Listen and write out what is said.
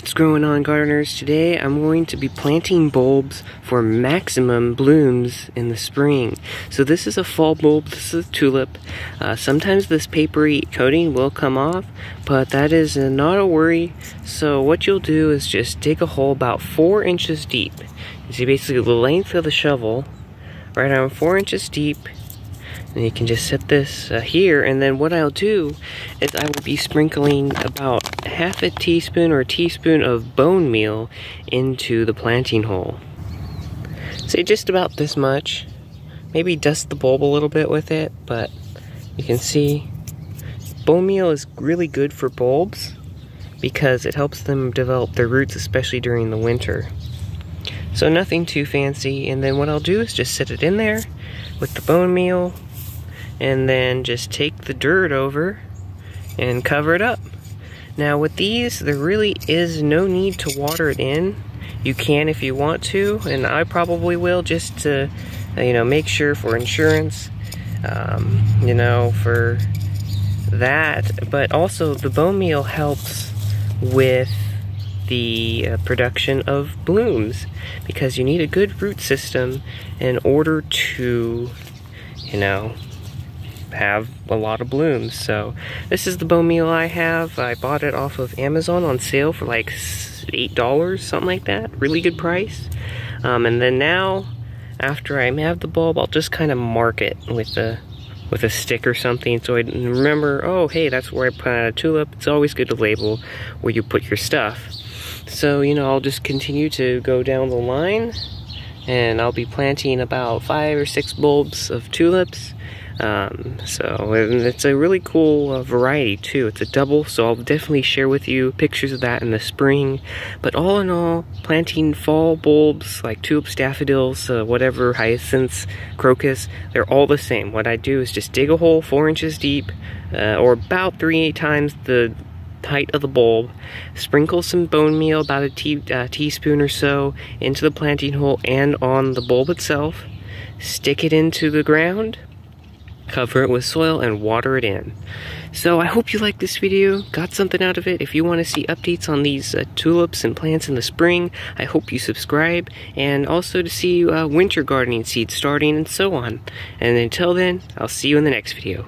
What's going on gardeners? Today I'm going to be planting bulbs for maximum blooms in the spring. So this is a fall bulb, this is a tulip. Uh, sometimes this papery coating will come off, but that is not a worry. So what you'll do is just dig a hole about four inches deep. You see basically the length of the shovel, right around four inches deep, and you can just set this uh, here, and then what I'll do is I will be sprinkling about half a teaspoon or a teaspoon of bone meal into the planting hole. Say just about this much. Maybe dust the bulb a little bit with it, but you can see bone meal is really good for bulbs because it helps them develop their roots, especially during the winter. So nothing too fancy, and then what I'll do is just set it in there with the bone meal, and then just take the dirt over and cover it up. Now with these, there really is no need to water it in. You can if you want to, and I probably will just to, you know, make sure for insurance, um, you know, for that. But also the bone meal helps with the uh, production of blooms because you need a good root system in order to, you know, have a lot of blooms. So this is the bone meal I have. I bought it off of Amazon on sale for like $8, something like that. Really good price. Um, and then now, after I have the bulb, I'll just kind of mark it with a with a stick or something so I remember, oh, hey, that's where I planted a tulip. It's always good to label where you put your stuff. So, you know, I'll just continue to go down the line and I'll be planting about five or six bulbs of tulips um, so it's a really cool uh, variety too. It's a double, so I'll definitely share with you pictures of that in the spring. But all in all, planting fall bulbs like tulips, daffodils, uh, whatever, hyacinths, crocus, they're all the same. What I do is just dig a hole four inches deep, uh, or about three times the height of the bulb, sprinkle some bone meal, about a tea, uh, teaspoon or so, into the planting hole and on the bulb itself, stick it into the ground, cover it with soil and water it in. So I hope you liked this video, got something out of it. If you want to see updates on these uh, tulips and plants in the spring, I hope you subscribe. And also to see uh, winter gardening seeds starting and so on. And until then, I'll see you in the next video.